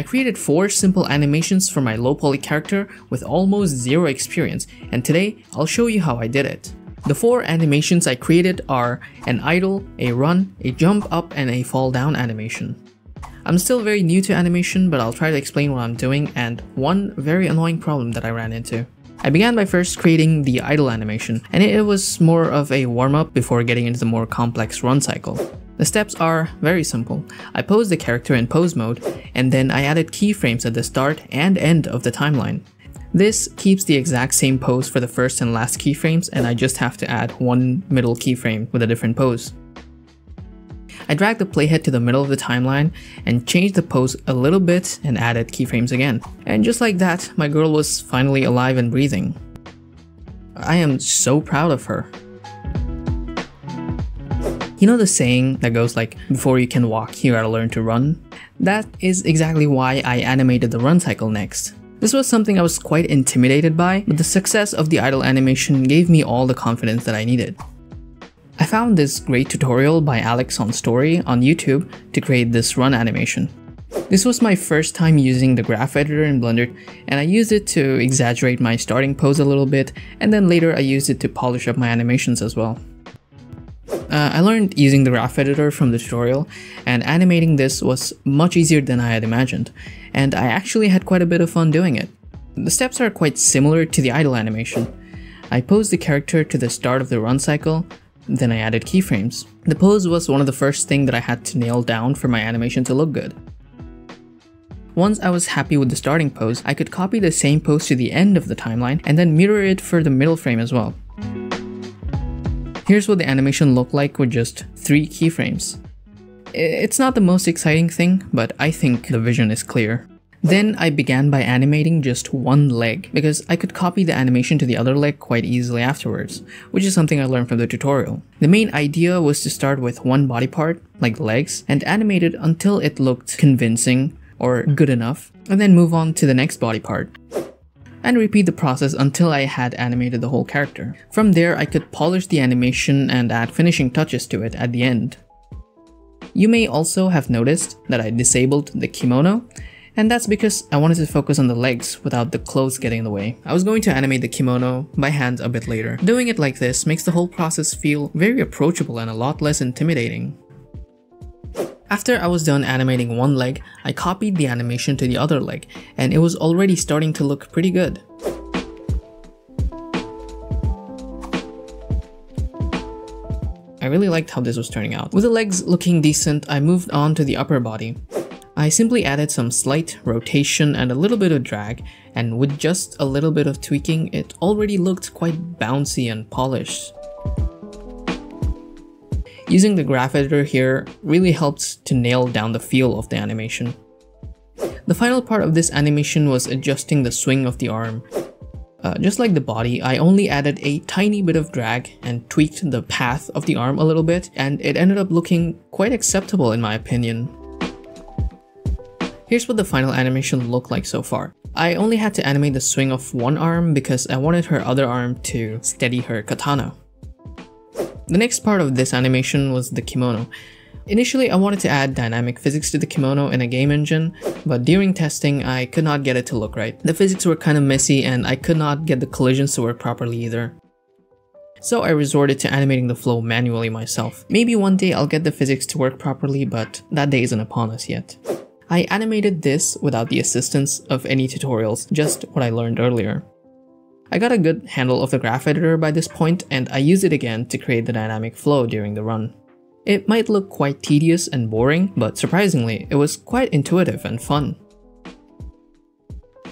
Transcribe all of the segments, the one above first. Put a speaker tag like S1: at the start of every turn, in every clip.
S1: I created 4 simple animations for my low poly character with almost zero experience and today I'll show you how I did it. The 4 animations I created are an idle, a run, a jump up and a fall down animation. I'm still very new to animation but I'll try to explain what I'm doing and one very annoying problem that I ran into. I began by first creating the idle animation, and it was more of a warm-up before getting into the more complex run cycle. The steps are very simple. I posed the character in pose mode, and then I added keyframes at the start and end of the timeline. This keeps the exact same pose for the first and last keyframes, and I just have to add one middle keyframe with a different pose. I dragged the playhead to the middle of the timeline and changed the pose a little bit and added keyframes again. And just like that, my girl was finally alive and breathing. I am so proud of her. You know the saying that goes like, before you can walk, you gotta learn to run? That is exactly why I animated the run cycle next. This was something I was quite intimidated by, but the success of the idle animation gave me all the confidence that I needed. I found this great tutorial by Alex on Story on YouTube to create this run animation. This was my first time using the graph editor in Blender and I used it to exaggerate my starting pose a little bit and then later I used it to polish up my animations as well. Uh, I learned using the graph editor from the tutorial and animating this was much easier than I had imagined and I actually had quite a bit of fun doing it. The steps are quite similar to the idle animation. I posed the character to the start of the run cycle, then I added keyframes. The pose was one of the first thing that I had to nail down for my animation to look good. Once I was happy with the starting pose, I could copy the same pose to the end of the timeline and then mirror it for the middle frame as well. Here's what the animation looked like with just 3 keyframes. It's not the most exciting thing, but I think the vision is clear. Then I began by animating just one leg because I could copy the animation to the other leg quite easily afterwards, which is something I learned from the tutorial. The main idea was to start with one body part, like legs, and animate it until it looked convincing or good enough, and then move on to the next body part and repeat the process until I had animated the whole character. From there, I could polish the animation and add finishing touches to it at the end. You may also have noticed that I disabled the kimono and that's because I wanted to focus on the legs without the clothes getting in the way. I was going to animate the kimono by hand a bit later. Doing it like this makes the whole process feel very approachable and a lot less intimidating. After I was done animating one leg, I copied the animation to the other leg, and it was already starting to look pretty good. I really liked how this was turning out. With the legs looking decent, I moved on to the upper body. I simply added some slight rotation and a little bit of drag, and with just a little bit of tweaking, it already looked quite bouncy and polished. Using the graph editor here really helped to nail down the feel of the animation. The final part of this animation was adjusting the swing of the arm. Uh, just like the body, I only added a tiny bit of drag and tweaked the path of the arm a little bit, and it ended up looking quite acceptable in my opinion. Here's what the final animation looked like so far. I only had to animate the swing of one arm because I wanted her other arm to steady her katana. The next part of this animation was the kimono. Initially, I wanted to add dynamic physics to the kimono in a game engine, but during testing, I could not get it to look right. The physics were kind of messy and I could not get the collisions to work properly either. So I resorted to animating the flow manually myself. Maybe one day I'll get the physics to work properly, but that day isn't upon us yet. I animated this without the assistance of any tutorials, just what I learned earlier. I got a good handle of the graph editor by this point and I used it again to create the dynamic flow during the run. It might look quite tedious and boring, but surprisingly, it was quite intuitive and fun.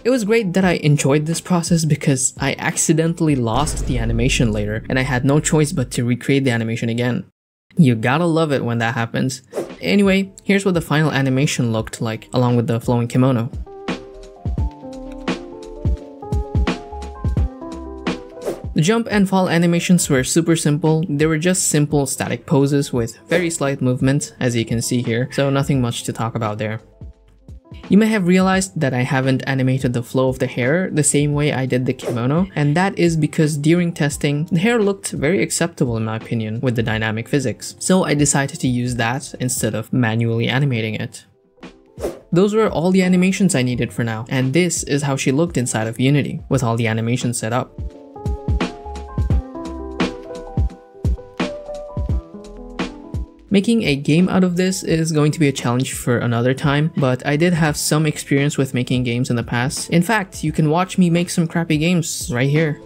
S1: It was great that I enjoyed this process because I accidentally lost the animation later and I had no choice but to recreate the animation again. You gotta love it when that happens. Anyway, here's what the final animation looked like, along with the flowing kimono. The jump and fall animations were super simple, they were just simple static poses with very slight movement, as you can see here, so nothing much to talk about there. You may have realized that I haven't animated the flow of the hair the same way I did the kimono, and that is because during testing, the hair looked very acceptable in my opinion with the dynamic physics. So I decided to use that instead of manually animating it. Those were all the animations I needed for now, and this is how she looked inside of Unity, with all the animations set up. Making a game out of this is going to be a challenge for another time, but I did have some experience with making games in the past. In fact, you can watch me make some crappy games right here.